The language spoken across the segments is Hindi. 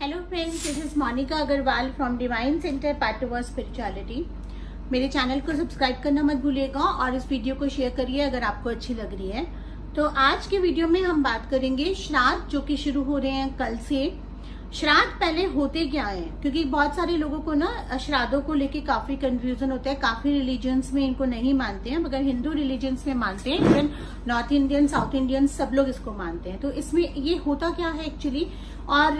Hello friends this is Monika Agarwal from divine centre path of spirituality मेरे चैनल को सब्सक्राइब करना मत भूलिएगा और इस वीडियो को शेयर करिए अगर आपको अच्छी लग रही है। तो आज के वीडियो में हम बात करेंगे श्राद्ध जो कि शुरू हो रहे हैं कल से। श्राद्ध पहले होते क्या है? क्योंकि बहुत सारे लोगों को ना श्राद्धों को लेके काफ़ी कंफ्यूजन होता है, काफ़ी रिलीजन्स में इनको नहीं मानते हैं, मगर हिंदू रिलीजन्स में मानते हैं even north Indian south Indian सब लोग इसको मानते हैं। तो इसमें ये होता क्या है एक्चुअली और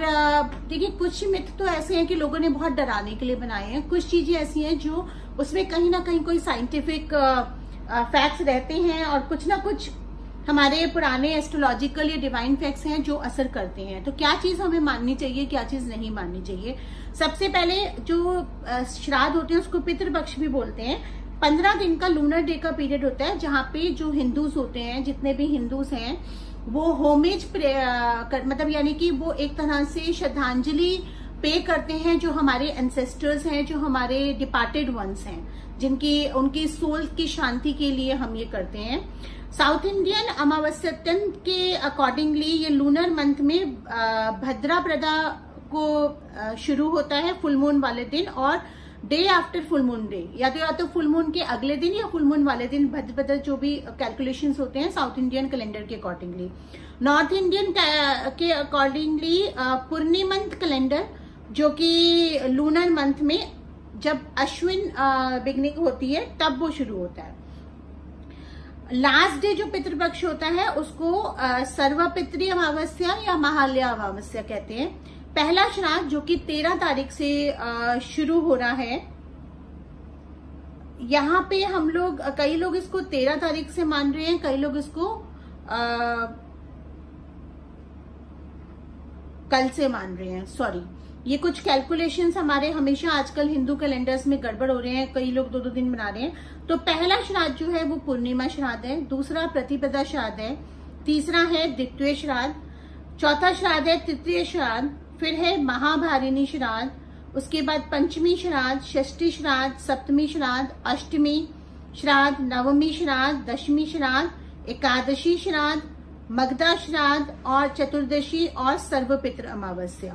देखिए, कुछ मिथ तो ऐसे हैं कि लोगों ने बहुत डराने के लिए बनाए हैं। कुछ चीज़ें ऐसी हैं जो उसमें कहीं ना कहीं कोई साइंटिफिक फैक्ट्स रहते हैं और कुछ ना कुछ हमारे पुराने एस्ट्रोलॉजिकल या डिवाइन फैक्ट्स हैं जो असर करते हैं। तो क्या चीज़ हमें माननी चाहिए, क्या चीज़ नहीं माननी चाहिए? सबसे पहले जो श्राद्ध होते हैं, उसको पितृपक्ष भी बोलते हैं। पंद्रह दिन का लूनर डे का पीरियड होता है, जहाँ पे जो हिंदूज होते हैं, जितने भी हिंदूज हैं, वो होमेज मतलब यानी कि वो एक तरह से श्रद्धांजलि पे करते हैं जो हमारे एंसेस्टर्स हैं, जो हमारे डिपार्टेड वंस हैं, जिनकी, उनकी सोल की शांति के लिए हम ये करते हैं। साउथ इंडियन अमावस्या के अकॉर्डिंगली ये लूनर मंथ में भद्रा प्रदा को शुरू होता है फुल मून वाले दिन और day after full moon day या तो या तो फुल मून के अगले दिन या फुल मून वाले दिन भद्र भद्र जो भी कैलकुलेशन होते हैं साउथ इंडियन कैलेंडर के अकॉर्डिंगली नॉर्थ इंडियन के अकॉर्डिंगली पूर्णिमंथ कैलेंडर जो कि लूनर मंथ में जब अश्विन बिगनिंग होती है तब वो शुरू होता है। लास्ट डे जो पितृपक्ष होता है उसको सर्वपित्री अमावस्या या महाल्या अमावस्या कहते हैं। पहला श्राद्ध जो कि तेरह तारीख से शुरू हो रहा है यहाँ पे हम लोग कई लोग इसको तेरह तारीख से मान रहे हैं कई लोग इसको आ, कल से मान रहे हैं सॉरी ये कुछ कैलकुलेशंस हमारे हमेशा आजकल हिंदू कैलेंडर्स में गड़बड़ हो रहे हैं, कई लोग दो दो दिन बना रहे हैं। तो पहला श्राद्ध जो है वो पूर्णिमा श्राद्ध है, दूसरा प्रतिपदा श्राद्ध है, तीसरा है द्वितीय श्राद्ध, चौथा श्राद्ध है तृतीय श्राद्ध, फिर है महाभारिणी श्राद्ध, उसके बाद पंचमी श्राद्ध, षष्ठी श्राद्ध, सप्तमी श्राद्ध, अष्टमी श्राद्ध, नवमी श्राद्ध, दशमी श्राद्ध, एकादशी श्राद्ध मगधा श्राद्ध और चतुर्दशी और सर्वपित्र अमावस्या।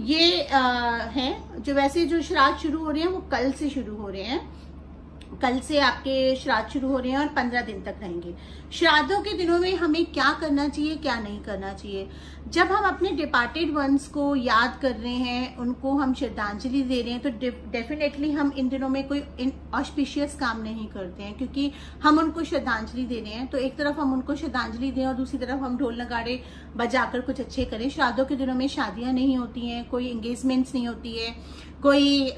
ये आ, है जो वैसे जो श्राद्ध शुरू हो रहे हैं वो कल से शुरू हो रहे हैं। कल से आपके श्राद्ध शुरू हो रहे हैं और पंद्रह दिन तक रहेंगे। श्राद्धों के दिनों में हमें क्या करना चाहिए, क्या नहीं करना चाहिए? जब हम अपने डिपार्टेड वंस को याद कर रहे हैं, उनको हम श्रद्धांजलि दे रहे हैं तो डेफिनेटली हम इन दिनों में कोई ऑस्पिशियस काम नहीं करते हैं, क्योंकि हम उनको श्रद्धांजलि दे रहे हैं। तो एक तरफ़ हम उनको श्रद्धांजलि दें और दूसरी तरफ़ हम ढोल नगाड़े बजाकर कुछ अच्छे करें। श्राद्धों के दिनों में शादियाँ नहीं होती हैं, कोई एंगेजमेंट्स नहीं होती है, कोई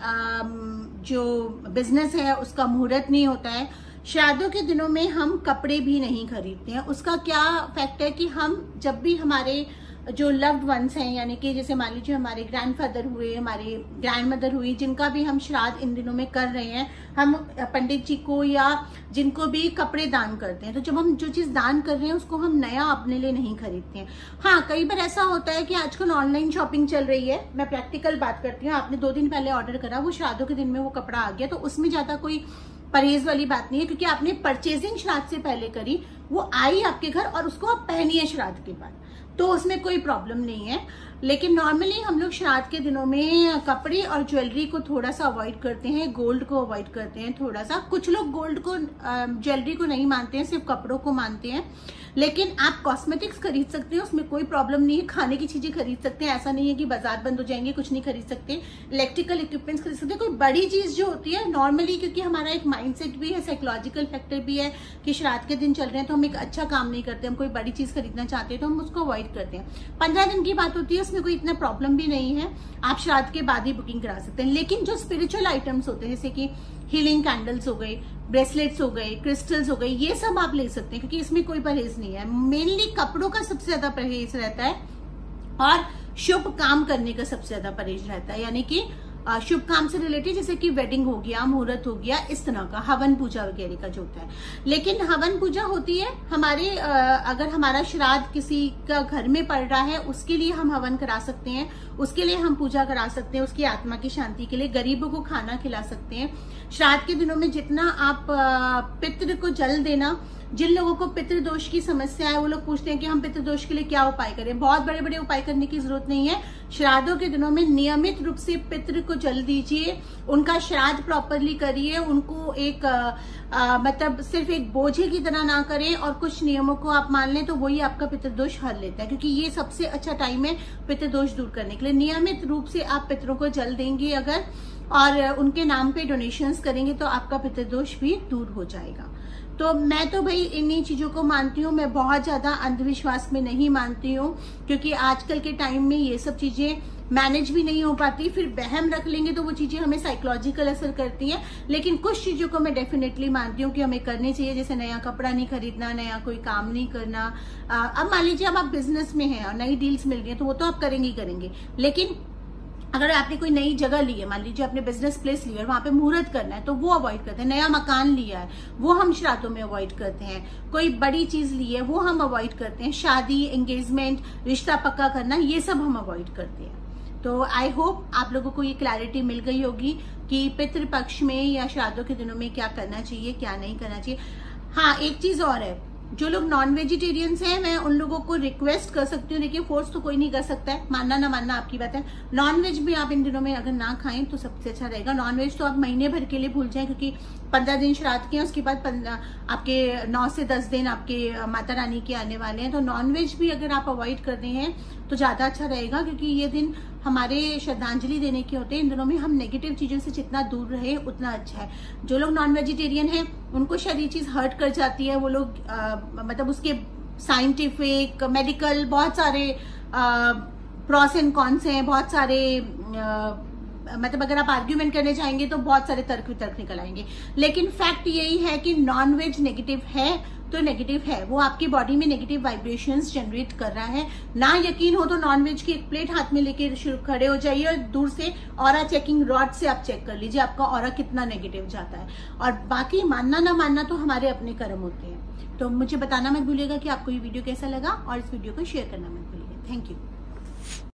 जो बिज़नेस है, उसका मुहूर्त नहीं होता है। शादियों के दिनों में हम कपड़े भी नहीं खरीदते हैं। उसका क्या फैक्ट है कि हम जब भी हमारे जो लव्ड वंस हैं, यानी कि जैसे मान लीजिए हमारे ग्रैंडफादर हुए, हमारे ग्रैंड मदर हुई, जिनका भी हम श्राद्ध इन दिनों में कर रहे हैं, हम, पंडित जी को या जिनको भी कपड़े दान करते हैं तो जब हम जो चीज़ दान कर रहे हैं, उसको हम नया अपने लिए नहीं खरीदते हैं। हाँ कई बार ऐसा होता है कि आजकल ऑनलाइन शॉपिंग चल रही है, मैं प्रैक्टिकल बात करती हूँ, आपने दो दिन पहले ऑर्डर करा, वो श्राद्धों के दिन में वो कपड़ा आ गया तो उसमें ज़्यादा कोई परहेज वाली बात नहीं है, क्योंकि आपने परचेजिंग श्राद्ध से पहले करी, वो आई आपके घर और उसको आप पहनिए श्राद्ध के बाद। तो उसमें कोई प्रॉब्लम नहीं है। लेकिन नॉर्मली हम लोग श्राद्ध के दिनों में कपड़े और ज्वेलरी को थोड़ा सा अवॉइड करते हैं गोल्ड को अवॉइड करते हैं थोड़ा सा। कुछ लोग गोल्ड को ज्वेलरी को नहीं मानते हैं, सिर्फ़ कपड़ों को मानते हैं। लेकिन आप कॉस्मेटिक्स खरीद सकते हैं, उसमें कोई प्रॉब्लम नहीं है, खाने की चीज़ें खरीद सकते हैं। ऐसा नहीं है कि बाज़ार बंद हो जाएँगे, कुछ नहीं खरीद सकते। इलेक्ट्रिकल इक्विपमेंट्स खरीद सकते हैं। कोई बड़ी चीज़ जो होती है नॉर्मली क्योंकि हमारा एक माइंडसेट भी है साइकोलॉजिकल फैक्टर भी है कि श्राद्ध के दिन चल रहे हैं तो हम एक अच्छा काम नहीं करते, हम कोई बड़ी चीज़ खरीदना चाहते हैं तो हम उसको अवॉइड करते हैं। पंद्रह दिन की बात होती है उसमें कोई इतना प्रॉब्लम भी नहीं है। आप श्राद्ध के बाद ही बुकिंग करा सकते हैं। लेकिन जो स्पिरिचुअल आइटम्स होते हैं, जैसे कि हीलिंग कैंडल्स हो गए ब्रेसलेट्स हो गए क्रिस्टल्स हो गए, ये सब आप ले सकते हैं, क्योंकि इसमें कोई परहेज नहीं है। मेनली कपड़ों का सबसे ज़्यादा परहेज रहता है और शुभ काम करने का सबसे ज़्यादा परहेज रहता है। यानी कि शुभ काम से रिलेटेड जैसे कि वेडिंग हो गया, मुहूर्त हो गया, इस तरह का, हवन पूजा वगैरह का जो होता है। लेकिन हवन पूजा होती है, हमारे अगर हमारा श्राद्ध किसी का घर में पड़ रहा है, उसके लिए हम हवन करा सकते हैं, उसके लिए हम पूजा करा सकते हैं, उसकी आत्मा की शांति के लिए गरीबों को खाना खिला सकते हैं। श्राद्ध के दिनों में जितना आप पितृ को जल देना जिन लोगों को पितृदोष की समस्या है, वो लोग पूछते हैं कि हम पितृदोष के लिए क्या उपाय करें। बहुत बड़े बड़े उपाय करने की ज़रूरत नहीं है। श्राद्धों के दिनों में नियमित रूप से पितृ को जल दीजिए, उनका श्राद्ध प्रॉपरली करिए, उनको एक मतलब सिर्फ़ एक बोझे की तरह ना करें और कुछ नियमों को आप मान लें तो वही आपका पितृदोष हर लेता है। क्योंकि ये सबसे अच्छा टाइम है पितृदोष दूर करने के लिए। नियमित रूप से आप पितरों को जल देंगे अगर, और उनके नाम पे डोनेशंस करेंगे तो आपका पितृदोष भी दूर हो जाएगा। तो मैं तो भाई इन्हीं चीज़ों को मानती हूँ, मैं बहुत ज़्यादा अंधविश्वास में नहीं मानती हूँ, क्योंकि आजकल के टाइम में ये सब चीज़ें मैनेज भी नहीं हो पाती, फिर बहम रख लेंगे तो वो चीज़ें हमें साइकोलॉजिकल असर करती हैं, लेकिन कुछ चीज़ों को मैं डेफिनेटली मानती हूँ कि हमें करनी चाहिए, जैसे नया कपड़ा नहीं खरीदना, नया कोई काम नहीं करना। अब मान लीजिए अब आप बिज़नेस में हैं और नई डील्स मिल रही है तो वो तो आप करेंगे ही करेंगे, लेकिन अगर आपने कोई नई जगह ली है, मान लीजिए आपने बिज़नेस प्लेस लिया है वहाँ पे मुहूर्त करना है तो वो अवॉइड करते हैं। नया मकान लिया है, वो हम श्राद्धों में अवॉइड करते हैं। कोई बड़ी चीज़ ली है, वो हम अवॉइड करते हैं। शादी एंगेजमेंट रिश्ता पक्का करना, ये सब हम अवॉइड करते हैं। तो आई होप आप लोगों को ये क्लैरिटी मिल गई होगी कि पितृपक्ष में या श्राद्धों के दिनों में क्या करना चाहिए, क्या नहीं करना चाहिए। हाँ एक चीज़ और है। जो लोग नॉन वेजिटेरियंस हैं, मैं उन लोगों को रिक्वेस्ट कर सकती हूँ, देखिए फोर्स तो कोई नहीं कर सकता है। मानना ना मानना आपकी बात है। नॉन वेज भी आप इन दिनों में अगर ना खाएँ तो सबसे अच्छा रहेगा। नॉन वेज तो आप महीने भर के लिए भूल जाएँ, क्योंकि पंद्रह दिन श्राद्ध के हैं, उसके बाद आपके नौ से दस दिन आपके माता रानी के आने वाले हैं। तो नॉन भी अगर आप अवॉइड कर रहे हैं तो ज़्यादा अच्छा रहेगा, क्योंकि ये दिन हमारे श्रद्धांजलि देने के होते हैं। इन दिनों में हम नेगेटिव चीज़ों से जितना दूर रहे उतना अच्छा है। जो लोग नॉन वेजिटेरियन है उनको शायद ये चीज़ हर्ट कर जाती है। वो लोग मतलब उसके साइंटिफिक मेडिकल बहुत सारे प्रोस एंड कॉन्स हैं बहुत सारे आ, मतलब अगर आप आर्ग्यूमेंट करने चाहेंगे तो बहुत सारे तर्क वितर्क निकल आएँगे। लेकिन फैक्ट यही है कि नॉन वेज नेगेटिव है तो नेगेटिव है। वो आपकी बॉडी में नेगेटिव वाइब्रेशंस जनरेट कर रहा है। ना यकीन हो तो नॉनवेज की एक प्लेट हाथ में लेके खड़े हो जाइए और दूर से और चेकिंग रॉड से आप चेक कर लीजिए, आपका और कितना नेगेटिव जाता है। और बाकी मानना ना मानना तो हमारे अपने कर्म होते हैं। तो मुझे बताना मत भूलिएगा कि आपको ये वीडियो कैसा लगा और इस वीडियो को शेयर करना मत भूलिएगा। Thank you